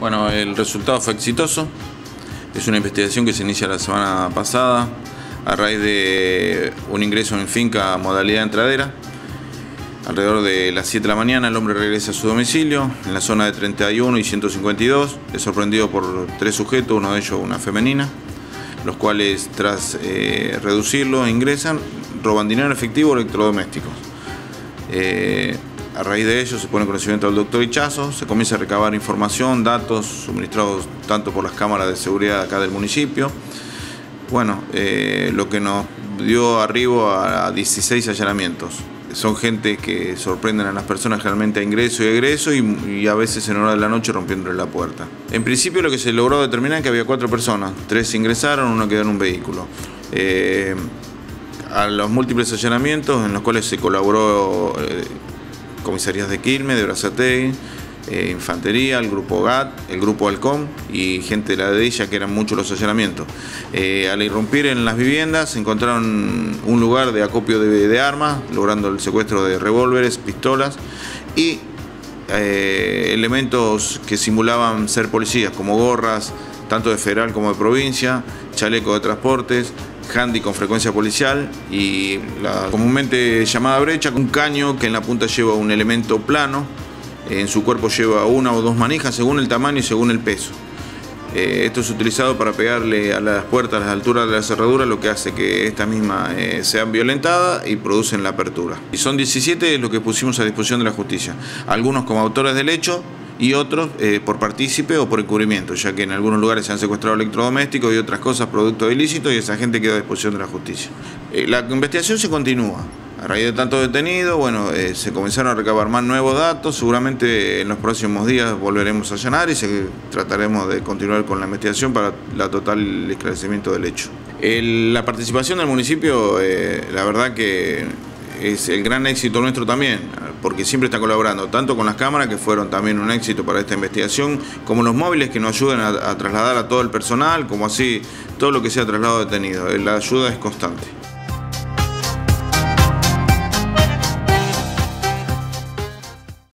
Bueno, el resultado fue exitoso. Es una investigación que se inicia la semana pasada a raíz de un ingreso en finca modalidad entradera. Alrededor de las 7 de la mañana el hombre regresa a su domicilio en la zona de 31 y 152. Es sorprendido por tres sujetos, uno de ellos una femenina, los cuales tras eh, reducirlo ingresan, roban dinero efectivo o electrodomésticos. Eh, a raíz de ello se pone en conocimiento al doctor Ichazo, se comienza a recabar información, datos suministrados tanto por las cámaras de seguridad acá del municipio. Bueno, eh, lo que nos dio arribo a 16 allanamientos son gente que sorprenden a las personas realmente a ingreso y egreso y, a veces en hora de la noche rompiéndole la puerta. En principio lo que se logró determinar es que había cuatro personas, tres ingresaron, uno quedó en un vehículo. Eh, a los múltiples allanamientos en los cuales se colaboró eh, comisarías de Quilmes, de Brazatei, eh, infantería, el grupo GAT, el grupo Halcón y gente de la ella, que eran muchos los allanamientos. Eh, al irrumpir en las viviendas encontraron un lugar de acopio de, armas, logrando el secuestro de revólveres, pistolas y eh, elementos que simulaban ser policías, como gorras, tanto de federal como de provincia, chaleco de transportes, handy con frecuencia policial y la comúnmente llamada brecha, un caño que en la punta lleva un elemento plano en su cuerpo lleva una o dos manijas según el tamaño y según el peso. Eh, esto es utilizado para pegarle a las puertas a las alturas de la cerradura, lo que hace que estas mismas eh, sean violentadas y producen la apertura. Y son 17 lo que pusimos a disposición de la justicia, algunos como autores del hecho y otros eh, por partícipe o por encubrimiento, ya que en algunos lugares se han secuestrado electrodomésticos y otras cosas producto de ilícito y esa gente queda a disposición de la justicia. la investigación se continúa. A raíz de tanto detenido, bueno, eh, se comenzaron a recabar más nuevos datos. Seguramente en los próximos días volveremos a llenar y trataremos de continuar con la investigación para la total esclarecimiento del hecho. la participación del municipio, eh, la verdad que es el gran éxito nuestro también, porque siempre está colaborando, tanto con las cámaras, que fueron también un éxito para esta investigación, como los móviles que nos ayudan a, trasladar a todo el personal, como así todo lo que sea traslado detenido. La ayuda es constante.